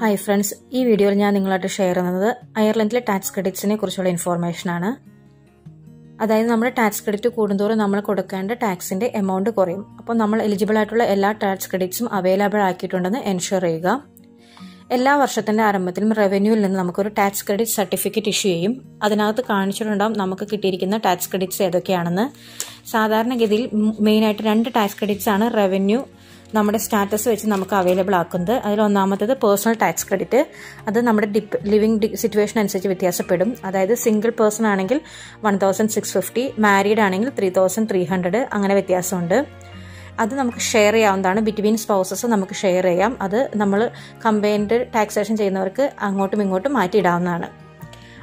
Hi friends ഈ വീഡിയോയിൽ ഞാൻ നിങ്ങളായിട്ട് ഷെയർ ചെയ്യുന്നത് അയർലൻഡിലെ ടാക്സ് ക്രെഡിറ്റ്സിനെ കുറിച്ചുള്ള ഇൻഫോർമേഷനാണ് അതായത് നമ്മുടെ ടാക്സ് ക്രെഡിറ്റ് കൂടുന്തോറും നമ്മൾ കൊടുക്കേണ്ട ടാക്സിന്റെ എമൗണ്ട് കുറയും. അപ്പോൾ നമ്മൾ എലിജിബിൾ ആയിട്ടുള്ള എല്ലാ ടാക്സ് ക്രെഡിറ്റ്സും അവൈലബിൾ ആക്കിയിട്ടുണ്ടെന്ന് എൻഷുർ ചെയ്യുക. എല്ലാ വർഷത്തിന്റെ ആരംഭത്തിലും റവന്യൂവിൽ നിന്ന് നമുക്കൊരു ടാക്സ് ക്രെഡിറ്റ് സർട്ടിഫിക്കറ്റ് ഇഷ്യൂ ചെയ്യും. അതിനകത്ത് കാണിച്ചിട്ടുണ്ടാവും നമുക്ക് കിട്ടിയിരിക്കുന്ന ടാക്സ് ക്രെഡിറ്റ്സ് ഏതൊക്കെയാണെന്ന്. സാധാരണഗതിയിൽ മെയിനായിട്ട് രണ്ട് ടാക്സ് ക്രെഡിറ്റ്സ് ആണ് റവന്യൂ നമ്മുടെ സ്റ്റാറ്റസ് വെച്ച് നമുക്ക് അവൈലബിൾ ആക്കുന്നത്. അതിൽ ഒന്നാമത്തത് പേഴ്സണൽ ടാക്സ് ക്രെഡിറ്റ് അത് നമ്മുടെ ഡിപ് ലിവിംഗ് സിറ്റുവേഷൻ അനുസരിച്ച് വ്യത്യാസപ്പെടും. അതായത് സിംഗിൾ പേഴ്സൺ ആണെങ്കിൽ one thousand six fifty married ആണെങ്കിൽ ത്രീ തൗസൻഡ് ത്രീ ഹൺഡ്രഡ് അങ്ങനെ വ്യത്യാസമുണ്ട്. അത് നമുക്ക് ഷെയർ ചെയ്യാവുന്നതാണ്. ബിറ്റ്വീൻ സ്പൗസസ് നമുക്ക് ഷെയർ ചെയ്യാം. അത് നമ്മൾ കമ്പൈൻഡ് ടാക്സേഷൻ ചെയ്യുന്നവർക്ക് അങ്ങോട്ടും ഇങ്ങോട്ടും മാറ്റിയിടാവുന്നതാണ്.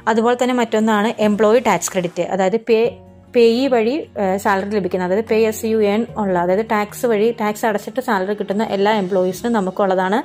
അതുപോലെ തന്നെ മറ്റൊന്നാണ് എംപ്ലോയി ടാക്സ് ക്രെഡിറ്റ് അതായത് പേ പേയി വഴി സാലറി ലഭിക്കുന്ന അതായത് പേ എസ് യു എൻ ഉള്ള അതായത് ടാക്സ് വഴി ടാക്സ് അടച്ചിട്ട് സാലറി കിട്ടുന്ന എല്ലാ എംപ്ലോയീസിനും നമുക്കുള്ളതാണ്.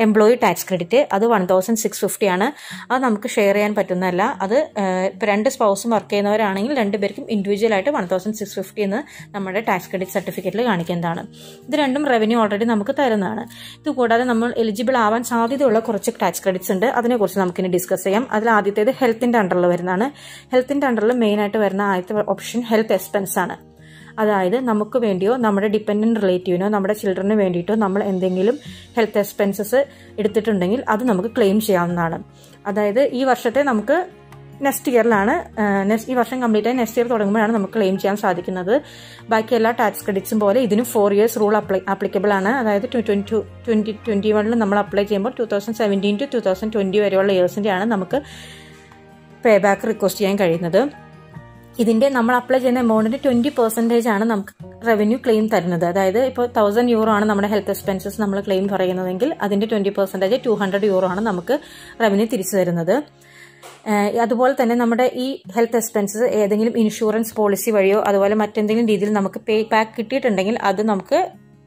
എംപ്ലോയി ടാക്സ് ക്രെഡിറ്റ് അത് വൺ തൗസൻഡ് സിക്സ് ഫിഫ്റ്റി ആണ്. അത് നമുക്ക് ഷെയർ ചെയ്യാൻ പറ്റുന്നതല്ല. അത് ഇപ്പോൾ രണ്ട് സ്പൗസും വർക്ക് ചെയ്യുന്നവരാണെങ്കിൽ രണ്ടുപേർക്കും ഇൻഡിവിജ്വൽ ആയിട്ട് വൺ തൗസൻഡ് സിക്സ് ഫിഫ്റ്റി എന്ന് നമ്മുടെ ടാക്സ് ക്രെഡിറ്റ് സർട്ടിഫിക്കറ്റിൽ കാണിക്കുന്നതാണ്. ഇത് രണ്ടും റവന്യൂ ഓൾറെഡി നമുക്ക് തരുന്നതാണ്. ഇത് കൂടാതെ നമ്മൾ എലിജിബിൾ ആവാൻ സാധ്യതയുള്ള കുറച്ച് ടാക്സ് ക്രെഡിറ്റ്സ് ഉണ്ട്. അതിനെക്കുറിച്ച് നമുക്കിനി ഡിസ്കസ് ചെയ്യാം. അതിൽ ആദ്യത്തേത് ഹെൽത്തിന്റെ അണ്ടറിൽ വരുന്നതാണ്. ഹെൽത്തിന്റെ അണ്ടറിൽ മെയിൻ ആയിട്ട് വരുന്ന ആദ്യത്തെ ഓപ്ഷൻ ഹെൽത്ത് എക്സ്പെൻസ് ആണ്. അതായത് നമുക്ക് വേണ്ടിയോ നമ്മുടെ ഡിപ്പെൻഡന്റ് റിലേറ്റീവിനോ നമ്മുടെ ചിൽഡ്രന് വേണ്ടിയിട്ടോ നമ്മൾ എന്തെങ്കിലും ഹെൽത്ത് എക്സ്പെൻസസ് എടുത്തിട്ടുണ്ടെങ്കിൽ അത് നമുക്ക് ക്ലെയിം ചെയ്യാവുന്നതാണ്. അതായത് ഈ വർഷത്തെ നമുക്ക് നെക്സ്റ്റ് ഇയറിലാണ് ഈ വർഷം കംപ്ലീറ്റ് ആയി നെക്സ്റ്റ് ഇയർ തുടങ്ങുമ്പോഴാണ് നമുക്ക് ക്ലെയിം ചെയ്യാൻ സാധിക്കുന്നത്. ബാക്കി എല്ലാ ടാക്സ് ക്രെഡിറ്റ്സും പോലെ ഇതിനും four years rule apply applicable ആണ്. അതായത് ട്വന്റി ട്വന്റി ട്വന്റി വണ്ണിൽ നമ്മൾ അപ്ലൈ ചെയ്യുമ്പോൾ two thousand seventeen to two thousand twenty വരെയുള്ള ഇയേഴ്സിന്റെയാണ് നമുക്ക് പേ ബാക്ക് റിക്വസ്റ്റ് ചെയ്യാൻ കഴിയുന്നത്. ഇതിന്റെ നമ്മൾ അപ്ലൈ ചെയ്യുന്ന എമൗണ്ടിന്റെ ട്വന്റി പെർസെന്റേജ് ആണ് നമുക്ക് റവന്യൂ ക്ലെയിം തരുന്നത്. അതായത് ഇപ്പോൾ തൗസൻഡ് യൂറോ ആണ് നമ്മുടെ ഹെൽത്ത് എക്സ്പെൻസസ് നമ്മൾ ക്ലെയിം പറയുന്നതെങ്കിൽ അതിന്റെ twenty percentage two hundred euro ആണ് നമുക്ക് റവന്യൂ തിരിച്ചു തരുന്നത്. അതുപോലെ തന്നെ നമ്മുടെ ഈ ഹെൽത്ത് എക്സ്പെൻസസ് ഏതെങ്കിലും ഇൻഷുറൻസ് പോളിസി വഴിയോ അതുപോലെ മറ്റെന്തെങ്കിലും രീതിയിൽ നമുക്ക് പേ പാക്ക് കിട്ടിയിട്ടുണ്ടെങ്കിൽ അത് നമുക്ക്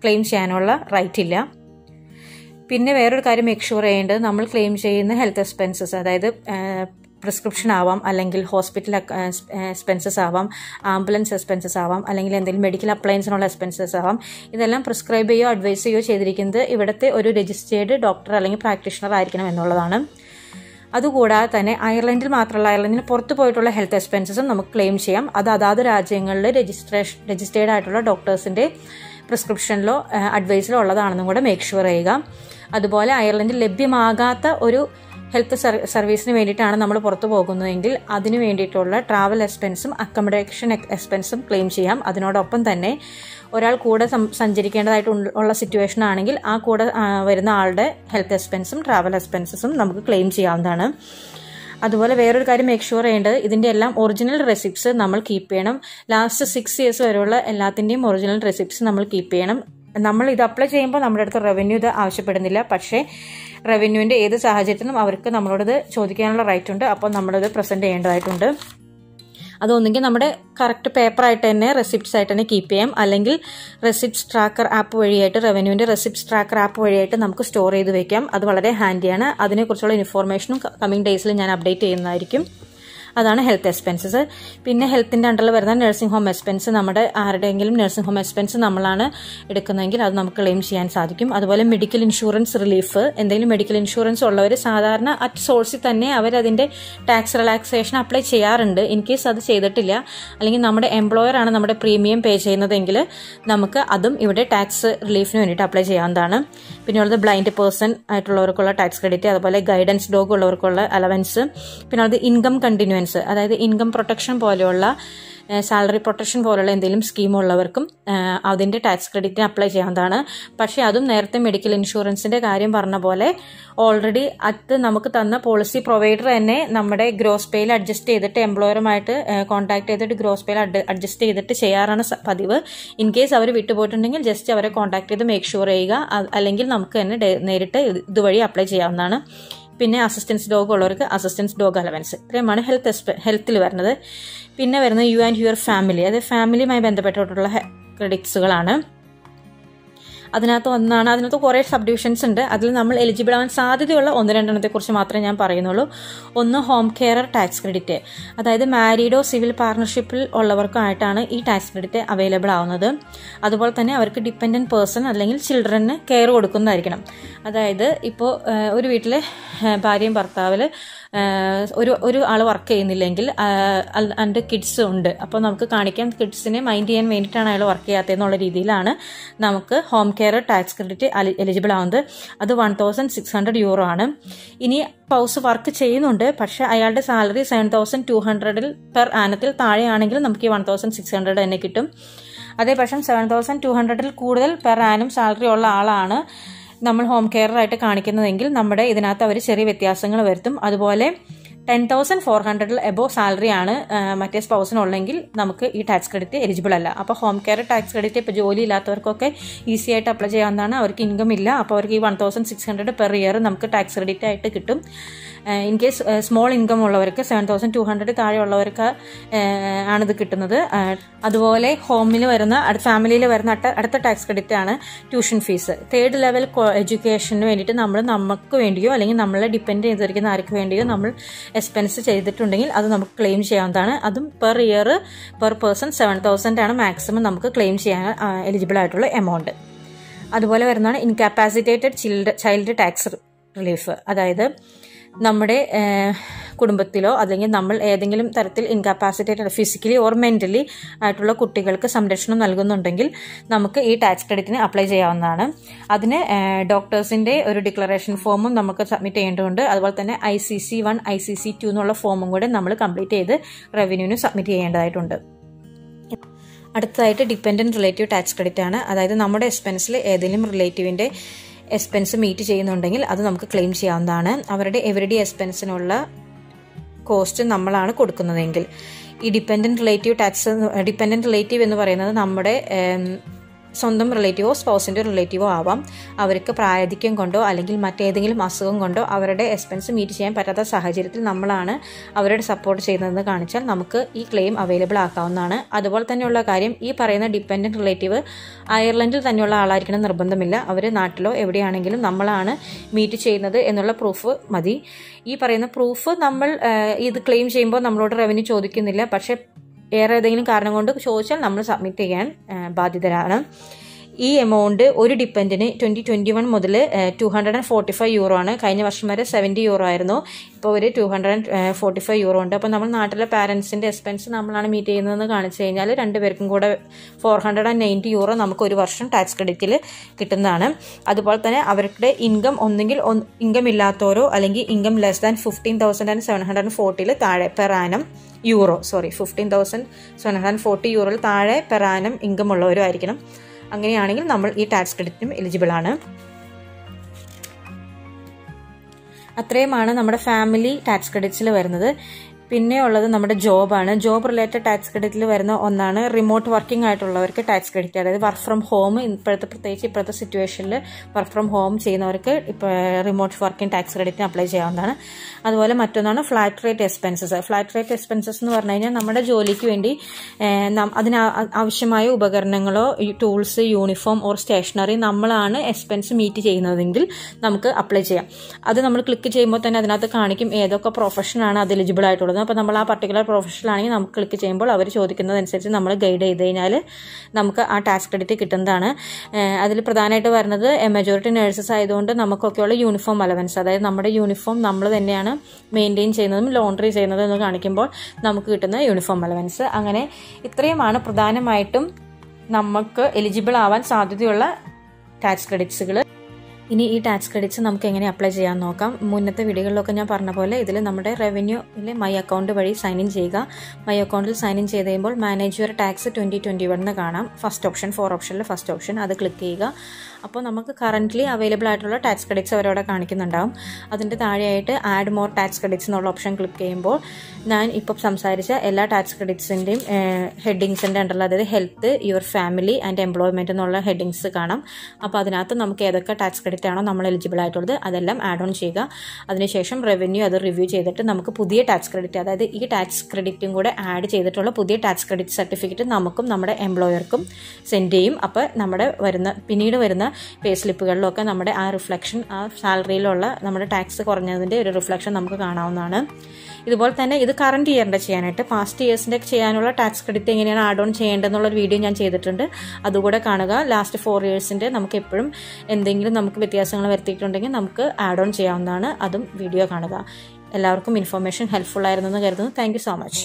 ക്ലെയിം ചെയ്യാനുള്ള റൈറ്റ് ഇല്ല. പിന്നെ വേറൊരു കാര്യം എക്സ്ഷുർ ചെയ്യേണ്ടത് നമ്മൾ ക്ലെയിം ചെയ്യുന്ന ഹെൽത്ത് എക്സ്പെൻസസ് അതായത് പ്രിസ്ക്രിപ്ഷൻ ആവാം അല്ലെങ്കിൽ ഹോസ്പിറ്റൽ എക്സ്പെൻസസ് ആവാം ആംബുലൻസ് എക്സ്പെൻസസ് ആവാം അല്ലെങ്കിൽ എന്തെങ്കിലും മെഡിക്കൽ അപ്ലയൻസിനുള്ള എക്സ്പെൻസസ് ആവാം. ഇതെല്ലാം പ്രിസ്ക്രൈബ് ചെയ്യുകയോ അഡ്വൈസ് ചെയ്യുകയോ ചെയ്തിരിക്കുന്നത് ഇവിടുത്തെ ഒരു രജിസ്റ്റേർഡ് ഡോക്ടർ അല്ലെങ്കിൽ പ്രാക്ടീഷണർ ആയിരിക്കണം എന്നുള്ളതാണ്. അതുകൂടാതെ തന്നെ അയർലൻഡിൽ മാത്രമല്ല അയർലൻഡിന് പുറത്തു പോയിട്ടുള്ള ഹെൽത്ത് എക്സ്പെൻസസും നമുക്ക് ക്ലെയിം ചെയ്യാം. അത് അതാത് രാജ്യങ്ങളിൽ രജിസ്ട്രേഷൻ രജിസ്റ്റേർഡ് ആയിട്ടുള്ള ഡോക്ടേഴ്സിന്റെ പ്രിസ്ക്രിപ്ഷനിലോ അഡ്വൈസിലോ ഉള്ളതാണെന്നും കൂടെ മേക്ക് ഷുവർ ചെയ്യുക. അതുപോലെ അയർലൻഡിൽ ലഭ്യമാകാത്ത ഒരു ഹെൽത്ത് സർവീസിന് വേണ്ടിയിട്ടാണ് നമ്മൾ പുറത്തു പോകുന്നതെങ്കിൽ അതിന് വേണ്ടിയിട്ടുള്ള ട്രാവൽ എക്സ്പെൻസും അക്കോമഡേഷൻ എക്സ്പെൻസും ക്ലെയിം ചെയ്യാം. അതിനോടൊപ്പം തന്നെ ഒരാൾ കൂടെ സഞ്ചരിക്കേണ്ടതായിട്ട് ഉള്ള സിറ്റുവേഷൻ ആണെങ്കിൽ ആ കൂടെ വരുന്ന ആളുടെ ഹെൽത്ത് എക്സ്പെൻസും ട്രാവൽ എക്സ്പെൻസസും നമുക്ക് ക്ലെയിം ചെയ്യാവുന്നതാണ്. അതുപോലെ വേറൊരു കാര്യം മേക്ക് ഷുവർ ചെയ്യേണ്ടത് ഇതിന്റെ എല്ലാം ഒറിജിനൽ റെസിപ്റ്റ്സ് നമ്മൾ കീപ്പ് ചെയ്യണം. ലാസ്റ്റ് സിക്സ് ഇയേഴ്സ് വരെയുള്ള എല്ലാത്തിന്റെയും ഒറിജിനൽ റെസിപ്റ്റ്സ് നമ്മൾ കീപ്പ് ചെയ്യണം. നമ്മൾ ഇത് അപ്ലൈ ചെയ്യുമ്പോൾ നമ്മുടെ അടുത്ത് റവന്യൂ ഇത് ആവശ്യപ്പെടുന്നില്ല. പക്ഷേ റവന്യൂവിന്റെ ഏത് സാഹചര്യത്തിലും അവർക്ക് നമ്മളോടത് ചോദിക്കാനുള്ള റൈറ്റ് ഉണ്ട്. അപ്പോൾ നമ്മളത് പ്രസന്റ് ചെയ്യേണ്ടതായിട്ടുണ്ട്. അതൊന്നുകിൽ നമ്മുടെ കറക്റ്റ് പേപ്പറായിട്ട് തന്നെ റെസിപ്റ്റ്സ് ആയിട്ട് തന്നെ കീപ്പ് ചെയ്യാം. അല്ലെങ്കിൽ റെസിപ്റ്റ്സ് ട്രാക്കർ ആപ്പ് വഴിയായിട്ട് റവന്യൂവിന്റെ റെസിപ്റ്റ്സ് ട്രാക്കർ ആപ്പ് വഴിയായിട്ട് നമുക്ക് സ്റ്റോർ ചെയ്ത് വെക്കാം. അത് വളരെ ഹാൻഡിയാണ് അതിനെക്കുറിച്ചുള്ള ഇൻഫോർമേഷനും കമ്മിങ് ഡേയ്സിൽ ഞാൻ അപ്ഡേറ്റ് ചെയ്യുന്നതായിരിക്കും. അതാണ് ഹെൽത്ത് എക്സ്പെൻസസ് പിന്നെ ഹെൽത്തിന്റെ അണ്ടറിൽ വരുന്ന നഴ്സിംഗ് ഹോം എക്സ്പെൻസ് നമ്മുടെ ആരുടെയെങ്കിലും നഴ്സിംഗ് ഹോം എക്സ്പെൻസ് നമ്മളാണ് എടുക്കുന്നതെങ്കിൽ അത് നമുക്ക് ക്ലെയിം ചെയ്യാൻ സാധിക്കും. അതുപോലെ മെഡിക്കൽ ഇൻഷുറൻസ് റിലീഫ് എന്തെങ്കിലും മെഡിക്കൽ ഇൻഷുറൻസ് ഉള്ളവർ സാധാരണ അറ്റ് സോഴ്സിൽ തന്നെ അവർ അതിന്റെ ടാക്സ് റിലാക്സേഷൻ അപ്ലൈ ചെയ്യാറുണ്ട്. ഇൻ കേസ് അത് ചെയ്തിട്ടില്ല അല്ലെങ്കിൽ നമ്മുടെ എംപ്ലോയർ ആണ് നമ്മുടെ പ്രീമിയം പേ ചെയ്യുന്നതെങ്കിൽ നമുക്ക് അതും ഇവിടെ ടാക്സ് റിലീഫിന് വേണ്ടിയിട്ട് അപ്ലൈ ചെയ്യാവുന്നതാണ്. പിന്നെ ഉള്ളത് ബ്ലൈൻഡ് പേഴ്സൺ ആയിട്ടുള്ളവർക്കുള്ള ടാക്സ് ക്രെഡിറ്റ് അതുപോലെ ഗൈഡൻസ് ഡോഗ് ഉള്ളവർക്കുള്ള അലവൻസ് പിന്നെ ഉള്ളത് ഇൻകം കണ്ടിന്യൂവൻസ് അതായത് ഇൻകം പ്രൊട്ടക്ഷൻ പോലെയുള്ള സാലറി പ്രൊട്ടക്ഷൻ പോലുള്ള എന്തെങ്കിലും സ്കീം ഉള്ളവർക്കും അതിന്റെ ടാക്സ് ക്രെഡിറ്റിന് അപ്ലൈ ചെയ്യാവുന്നതാണ്. പക്ഷേ അതും നേരത്തെ മെഡിക്കൽ ഇൻഷുറൻസിന്റെ കാര്യം പറഞ്ഞ പോലെ ഓൾറെഡി അത് നമുക്ക് തന്ന പോളിസി പ്രൊവൈഡർ തന്നെ നമ്മുടെ ഗ്രോസ് പേയിൽ അഡ്ജസ്റ്റ് ചെയ്തിട്ട് എംപ്ലോയറുമായിട്ട് കോൺടാക്ട് ചെയ്തിട്ട് ഗ്രോസ് പേയിൽ അഡ്ജസ്റ്റ് ചെയ്തിട്ട് ചെയ്യാറാണ് പതിവ്. ഇൻ കേസ് അവർ വിട്ടുപോയിട്ടുണ്ടെങ്കിൽ ജസ്റ്റ് അവരെ കോൺടാക്ട് ചെയ്ത് മേക്ക് ഷുവർ ചെയ്യുക അല്ലെങ്കിൽ നമുക്ക് തന്നെ നേരിട്ട് ഇതുവഴി അപ്ലൈ ചെയ്യാവുന്നതാണ്. പിന്നെ അസിസ്റ്റൻസ് ഡോഗ് ഉള്ളവർക്ക് അസിസ്റ്റൻസ് ഡോഗ് അലവൻസ് ഇത്രയുമാണ് ഹെൽത്ത് ഹെൽത്തിൽ വരുന്നത്. പിന്നെ വരുന്നത് യു ആൻഡ് യുവർ ഫാമിലി അതായത് ഫാമിലിയുമായി ബന്ധപ്പെട്ടിട്ടുള്ള ക്രെഡിറ്റ്സുകളാണ് അതിനകത്ത് ഒന്നാണ്. അതിനകത്ത് കുറേ സബ് ഡിവിഷൻസ് ഉണ്ട്. അതിൽ നമ്മൾ എലിജിബിൾ ആവാൻ സാധ്യതയുള്ള ഒന്ന് രണ്ടെണ്ണത്തെ കുറിച്ച് മാത്രമേ ഞാൻ പറയുന്നുള്ളൂ. ഒന്ന് ഹോം കെയർ ടാക്സ് ക്രെഡിറ്റ് അതായത് മാരീഡോ സിവിൽ പാർട്ണർഷിപ്പിൽ ഉള്ളവർക്കായിട്ടാണ് ഈ ടാക്സ് ക്രെഡിറ്റ് അവൈലബിൾ ആവുന്നത്. അതുപോലെ തന്നെ അവർക്ക് ഡിപ്പെൻഡന്റ് പേഴ്സൺ അല്ലെങ്കിൽ ചിൽഡ്രന് കെയർ കൊടുക്കുന്നതായിരിക്കണം. അതായത് ഇപ്പോൾ ഒരു വീട്ടിലെ ഭാര്യയും ഭർത്താവിൽ ഒരു ഒരു ആൾ വർക്ക് ചെയ്യുന്നില്ലെങ്കിൽ അതിന്റെ കിഡ്സ് ഉണ്ട്. അപ്പോൾ നമുക്ക് കാണിക്കാൻ കിഡ്സിനെ മൈൻഡ് ചെയ്യാൻ വേണ്ടിയിട്ടാണ് അയാൾ വർക്ക് ചെയ്യാത്തതെന്നുള്ള രീതിയിലാണ് നമുക്ക് home care tax credit eligible ആവുന്നത്. അത് one thousand six hundred euro ആണ്. ഇനി പൗസ് വർക്ക് ചെയ്യുന്നുണ്ട്. പക്ഷേ അയാളുടെ സാലറി സെവൻ തൗസൻഡ് ടു ഹൺഡ്രഡിൽ പെർ ആനത്തിൽ താഴെയാണെങ്കിൽ നമുക്ക് ഈ വൺ തൗസൻഡ് സിക്സ് ഹൺഡ്രഡ് തന്നെ കിട്ടും. അതേപക്ഷം സെവൻ തൗസൻഡ് ടു ഹൺഡ്രഡിൽ കൂടുതൽ പെർ ആനും സാലറി ഉള്ള ആളാണ്. നമ്മൾ ഹോം കെയറായിട്ട് കാണിക്കുന്നതെങ്കിൽ നമ്മുടെ ഇതിനകത്ത് അവർ ചെറിയ വ്യത്യാസങ്ങൾ വരുത്തും. അതുപോലെ ടെൻ തൗസൻഡ് ഫോർ ഹൺഡ്രഡിൽ എബോ സാലറി ആണ് മറ്റേ സ്പൗസിനുള്ളെങ്കിൽ നമുക്ക് ഈ ടാക്സ് ക്രെഡിറ്റ് എലിജിബിൾ അല്ല. അപ്പോൾ ഹോം കെയർ ടാക്സ് ക്രെഡിറ്റ് ഇപ്പോൾ ജോലി ഇല്ലാത്തവർക്കൊക്കെ ഈസി ആയിട്ട് അപ്ലൈ ചെയ്യാവുന്നതാണ്. അവർക്ക് ഇൻകം ഇല്ല. അപ്പോൾ അവർക്ക് ഈ one thousand six hundred per year നമുക്ക് ടാക്സ് ക്രെഡിറ്റ് ആയിട്ട് കിട്ടും. ഇൻ കേസ് സ്മോൾ ഇൻകം ഉള്ളവർക്ക് സെവൻ തൗസൻഡ് ടു ഹൺഡ്രഡ് താഴെയുള്ളവർക്ക് ആണിത് കിട്ടുന്നത്. അതുപോലെ ഹോമിൽ വരുന്ന ഫാമിലിയിൽ വരുന്ന അടുത്ത ടാക്സ് ക്രെഡിറ്റ് ആണ് ട്യൂഷൻ ഫീസ് തേർഡ് ലെവൽ എഡ്യൂക്കേഷന് വേണ്ടിയിട്ട് നമ്മൾ നമുക്ക് വേണ്ടിയോ അല്ലെങ്കിൽ നമ്മളെ ഡിപ്പെൻഡ് ചെയ്തിരിക്കുന്ന ആർക്ക് വേണ്ടിയോ നമ്മൾ എക്സ്പെൻസ് ചെയ്തിട്ടുണ്ടെങ്കിൽ അത് നമുക്ക് ക്ലെയിം ചെയ്യാവുന്നതാണ്. അതും per year per person seven thousand ആണ് മാക്സിമം നമുക്ക് ക്ലെയിം ചെയ്യാൻ എലിജിബിൾ ആയിട്ടുള്ള എമൗണ്ട് അതുപോലെ വരുന്നതാണ് incapacitated child child tax relief അതായത് നമ്മുടെ കുടുംബത്തിലോ അല്ലെങ്കിൽ നമ്മൾ ഏതെങ്കിലും തരത്തിൽ ഇൻകപ്പാസിറ്റേറ്റഡ് ഫിസിക്കലി ഓർ മെന്റലി ആയിട്ടുള്ള കുട്ടികൾക്ക് സംരക്ഷണം നൽകുന്നുണ്ടെങ്കിൽ നമുക്ക് ഈ ടാക്സ് ക്രെഡിറ്റിന് അപ്ലൈ ചെയ്യാവുന്നതാണ്. അതിന് ഡോക്ടേഴ്സിന്റെ ഒരു ഡിക്ലറേഷൻ ഫോമും നമുക്ക് സബ്മിറ്റ് ചെയ്യേണ്ടതുണ്ട്. അതുപോലെ തന്നെ I C C one I C C two എന്നുള്ള ഫോമും കൂടെ നമ്മൾ കംപ്ലീറ്റ് ചെയ്ത് റവന്യൂവിന് സബ്മിറ്റ് ചെയ്യേണ്ടതായിട്ടുണ്ട്. അടുത്തതായിട്ട് ഡിപ്പെൻഡന്റ് റിലേറ്റീവ് ടാക്സ് ക്രെഡിറ്റ് ആണ്. അതായത് നമ്മുടെ എക്സ്പെൻസിൽ ഏതെങ്കിലും റിലേറ്റീവിന്റെ എക്സ്പെൻസ് മീറ്റ് ചെയ്യുന്നുണ്ടെങ്കിൽ അത് നമുക്ക് ക്ലെയിം ചെയ്യാവുന്നതാണ്. അവരുടെ എവറിഡേ എക്സ്പെൻസിനുള്ള കോസ്റ്റ് നമ്മളാണ് കൊടുക്കുന്നതെങ്കിൽ. ഈ dependent relative tax dependent relative എന്ന് പറയുന്നത് നമ്മുടെ സ്വന്തം റിലേറ്റീവോ സ്പൗസിന്റെ റിലേറ്റീവോ ആവാം. അവർക്ക് പ്രായാധിക്യം കൊണ്ടോ അല്ലെങ്കിൽ മറ്റേതെങ്കിലും അസുഖം കൊണ്ടോ അവരുടെ എക്സ്പെൻസ് മീറ്റ് ചെയ്യാൻ പറ്റാത്ത സാഹചര്യത്തിൽ നമ്മളാണ് അവരുടെ സപ്പോർട്ട് ചെയ്യുന്നതെന്ന് കാണിച്ചാൽ നമുക്ക് ഈ ക്ലെയിം അവൈലബിൾ ആക്കാവുന്നതാണ്. അതുപോലെ തന്നെയുള്ള കാര്യം ഈ പറയുന്ന ഡിപ്പെൻഡന്റ് റിലേറ്റീവ് അയർലൻഡിൽ തന്നെയുള്ള ആളായിരിക്കണം നിർബന്ധമില്ല. അവർ നാട്ടിലോ എവിടെയാണെങ്കിലും നമ്മളാണ് മീറ്റ് ചെയ്യുന്നത് എന്നുള്ള പ്രൂഫ് മതി. ഈ പറയുന്ന പ്രൂഫ് നമ്മൾ ഇത് ക്ലെയിം ചെയ്യുമ്പോൾ നമ്മളോട് റവന്യൂ ചോദിക്കുന്നില്ല. പക്ഷേ വേറെ ഏതെങ്കിലും കാരണം കൊണ്ട് ചോദിച്ചാൽ നമ്മൾ സബ്മിറ്റ് ചെയ്യാൻ ബാധ്യതരാണ്. ഈ എമൗണ്ട് ഒരു ഡിപ്പെൻഡിന് ട്വന്റി ട്വന്റി വൺ മുതൽ two hundred and forty five euro ആണ്. കഴിഞ്ഞ വർഷം വരെ സെവന്റി യൂറോ ആയിരുന്നു. ഇപ്പോൾ ഒരു two hundred and forty five euro ഉണ്ട്. അപ്പോൾ നമ്മൾ നാട്ടിലെ പാരൻസിന്റെ എക്സ്പെൻസ് നമ്മളാണ് മീറ്റ് ചെയ്യുന്നതെന്ന് കാണിച്ചു കഴിഞ്ഞാൽ രണ്ടുപേർക്കും കൂടെ four hundred and ninety euro നമുക്ക് ഒരു വർഷം ടാക്സ് ക്രെഡിറ്റിൽ കിട്ടുന്നതാണ്. അതുപോലെ തന്നെ അവരുടെ ഇൻകം ഒന്നെങ്കിൽ ഇൻകം ഇല്ലാത്തവരോ അല്ലെങ്കിൽ income less than fifteen thousand and seven hundred and ഫോർട്ടിയിൽ താഴെ per annum euro sorry fifteen thousand seven hundred and forty യൂറോയിൽ താഴെ പെർ ആനം ഇൻകം ഉള്ളവരും ആയിരിക്കണം. അങ്ങനെയാണെങ്കിൽ നമ്മൾ ഈ ടാക്സ് ക്രെഡിറ്റിനും എലിജിബിൾ ആണ്. അത്രയുമാണ് നമ്മുടെ ഫാമിലി ടാക്സ് ക്രെഡിറ്റ്സിൽ വരുന്നത്. പിന്നെ ഉള്ളത് നമ്മുടെ ജോബാണ്. ജോബ് റിലേറ്റഡ് ടാക്സ് ക്രെഡിറ്റിൽ വരുന്ന ഒന്നാണ് റിമോട്ട് വർക്കിംഗ് ആയിട്ടുള്ളവർക്ക് ടാക്സ് ക്രെഡിറ്റ്. അതായത് വർക്ക് ഫ്രം ഹോം ഇപ്പോഴത്തെ പ്രത്യേകിച്ച് ഇപ്പോഴത്തെ സിറ്റുവേഷനിൽ വർക്ക് ഫ്രം ഹോം ചെയ്യുന്നവർക്ക് ഇപ്പോൾ റിമോട്ട് വർക്കിംഗ് ടാക്സ് ക്രെഡിറ്റിന് അപ്ലൈ ചെയ്യാവുന്നതാണ്. അതുപോലെ മറ്റൊന്നാണ് flat rate expenses. Flat rate expenses എന്ന് പറഞ്ഞു കഴിഞ്ഞാൽ നമ്മുടെ ജോലിക്ക് വേണ്ടി അതിന് ആവശ്യമായ ഉപകരണങ്ങളോ ടൂൾസ് യൂണിഫോം ഓർ സ്റ്റേഷനറി നമ്മളാണ് എക്സ്പെൻസ് മീറ്റ് ചെയ്യുന്നതെങ്കിൽ നമുക്ക് അപ്ലൈ ചെയ്യാം. അത് നമ്മൾ ക്ലിക്ക് ചെയ്യുമ്പോൾ തന്നെ അതിനകത്ത് കാണിക്കും ഏതൊക്കെ പ്രൊഫഷനാണ് അത് എലിജിബിൾ ആയിട്ടുള്ളത്. അപ്പോൾ നമ്മൾ ആ പർട്ടിക്കുലർ പ്രൊഫഷനിലാണെങ്കിൽ നമുക്ക് ക്ലിക്ക് ചെയ്യുമ്പോൾ അവർ ചോദിക്കുന്നതനുസരിച്ച് നമ്മൾ ഗൈഡ് ചെയ്ത് കഴിഞ്ഞാൽ നമുക്ക് ആ ടാക്സ് ക്രെഡിറ്റ് കിട്ടുന്നതാണ്. അതിൽ പ്രധാനമായിട്ട് വരുന്നത് മെജോറിറ്റി നഴ്സസ് ആയതുകൊണ്ട് നമുക്കൊക്കെയുള്ള യൂണിഫോം അലവൻസ് അതായത് നമ്മുടെ യൂണിഫോം നമ്മൾ തന്നെയാണ് മെയിന്റെയിൻ ചെയ്യുന്നതും ലോണ്ടറി ചെയ്യുന്നതും എന്ന് കാണിക്കുമ്പോൾ നമുക്ക് കിട്ടുന്ന യൂണിഫോം അലവൻസ് അങ്ങനെ ഇത്രയുമാണ് പ്രധാനമായിട്ടും നമുക്ക് എലിജിബിൾ ആവാൻ സാധ്യതയുള്ള ടാക്സ് ക്രെഡിറ്റ്സുകൾ ഇനി ഈ ടാക്സ് ക്രെഡിറ്റ്സ് നമുക്ക് എങ്ങനെ അപ്ലൈ ചെയ്യാൻ നോക്കാം? മുന്നത്തെ വീഡിയോകളിലൊക്കെ ഞാൻ പറഞ്ഞ പോലെ ഇതിൽ നമ്മുടെ റവന്യൂവിലെ മൈ അക്കൗണ്ട് വഴി സൈൻ ഇൻ ചെയ്യുക. മൈ അക്കൗണ്ടിൽ സൈൻ ഇൻ ചെയ്ത് കഴിയുമ്പോൾ manager tax twenty twenty one എന്ന് കാണാം. ഫസ്റ്റ് ഓപ്ഷൻ ഫോർ ഓപ്ഷനിൽ ഫസ്റ്റ് ഓപ്ഷൻ അത് ക്ലിക്ക് ചെയ്യുക. അപ്പോൾ നമുക്ക് കറന്റ്ലി അവൈലബിൾ ആയിട്ടുള്ള ടാക്സ് ക്രെഡിറ്റ്സ് അവരവിടെ കാണിക്കുന്നുണ്ടാവും. അതിന്റെ താഴെയായിട്ട് ആഡ് മോർ ടാക്സ് ക്രെഡിറ്റ്സ് എന്നുള്ള ഓപ്ഷൻ ക്ലിക്ക് ചെയ്യുമ്പോൾ ഞാൻ ഇപ്പം സംസാരിച്ച എല്ലാ ടാക്സ് ക്രെഡിറ്റ്സിന്റെയും ഹെഡിങ്സിന്റെ അണ്ടറിൽ അതായത് health your family and employment എന്നുള്ള ഹെഡിങ്സ് കാണാം. അപ്പോൾ അതിനകത്ത് നമുക്ക് ഏതൊക്കെ ടാക്സ് ക്രെഡിറ്റ് ആണോ നമ്മൾ എലിജിബിൾ ആയിട്ടുള്ളത്. അതെല്ലാം ആഡ് ഓൺ ചെയ്യുക. അതിനുശേഷം റവന്യൂ അത് റിവ്യൂ ചെയ്തിട്ട് നമുക്ക് പുതിയ ടാക്സ് ക്രെഡിറ്റ് അതായത് ഈ ടാക്സ് ക്രെഡിറ്റും കൂടെ ആഡ് ചെയ്തിട്ടുള്ള പുതിയ ടാക്സ് ക്രെഡിറ്റ് സർട്ടിഫിക്കറ്റ് നമുക്കും നമ്മുടെ എംപ്ലോയർക്കും സെൻഡ് ചെയ്യും. അപ്പോൾ നമ്മുടെ വരുന്ന പിന്നീട് വരുന്ന പേ സ്ലിപ്പുകളിലൊക്കെ നമ്മുടെ ആ റിഫ്ലക്ഷൻ ആ സാലറിയിലുള്ള നമ്മുടെ ടാക്സ് കുറഞ്ഞതിന്റെ ഒരു റിഫ്ലക്ഷൻ നമുക്ക് കാണാവുന്നതാണ്. ഇതുപോലെ തന്നെ ഇത് കറണ്ട് ഇയറിന്റെ ചെയ്യാനായിട്ട് പാസ്റ്റ് ഇയേഴ്സിന്റെ ചെയ്യാനുള്ള ടാക്സ് ക്രെഡിറ്റ് എങ്ങനെയാണ് ആഡ് ഓൺ ചെയ്യേണ്ടതെന്നുള്ളൊരു വീഡിയോ ഞാൻ ചെയ്തിട്ടുണ്ട്. അതുകൂടെ കാണുക. ലാസ്റ്റ് ഫോർ ഇയേഴ്സിന്റെ നമുക്ക് എപ്പോഴും എന്തെങ്കിലും നമുക്ക് വ്യത്യാസങ്ങൾ വരുത്തിയിട്ടുണ്ടെങ്കിൽ നമുക്ക് ആഡ് ഓൺ ചെയ്യാവുന്നതാണ്. അതും വീഡിയോ കാണുക. എല്ലാവർക്കും ഇൻഫർമേഷൻ ഹെൽപ്ഫുൾ ആയിരുന്നെന്ന് കരുതുന്നു. Thank so much